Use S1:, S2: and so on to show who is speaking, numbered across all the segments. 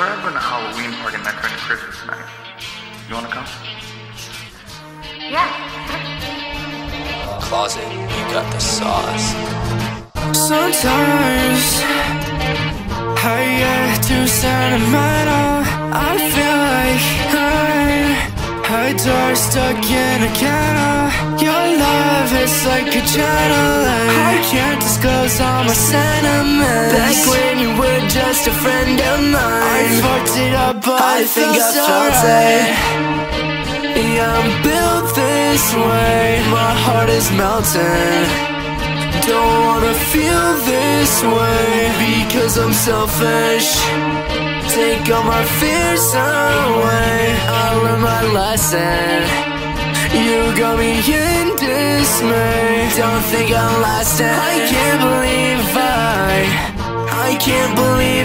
S1: we're having a Halloween party at my friend Chris's tonight. You wanna come?
S2: Yeah,
S3: Closet, you got the sauce.
S4: Sometimes I get too sentimental. I feel like I'm a door stuck in a kennel. Your love is like a adrenaline. I can't disclose all my sentiments. Back when you were just a friend of mine, I fucked it up, but I think I felt it. Yeah, I'm built this way. My heart is melting. Don't wanna feel this way because I'm selfish. Take all my fears away. I learned my lesson. You got me in dismay. Don't think I'm lasting. I can't believe I. I can't believe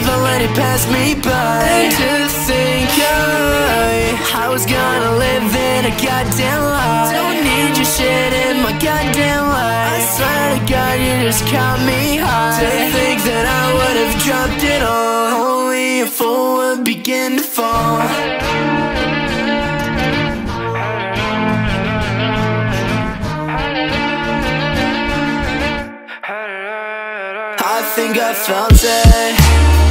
S4: it pass me by. And to think I. I was gonna live in a goddamn lie. Don't need your shit in my goddamn life. I swear to God, you just caught me high. To think that I would have dropped it all. Only a fool would begin to fall. I think I felt it.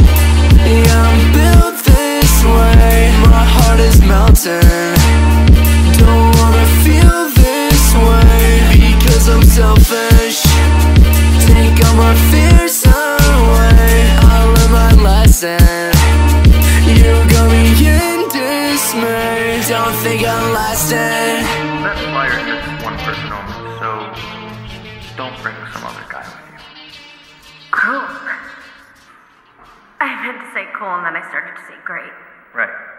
S4: Don't wanna feel this way because I'm selfish. think I'm lasting.
S1: That flyer is just one person only, so don't bring some other guy with you.
S2: cool. I meant to say cool and then I started to say great.
S1: Right.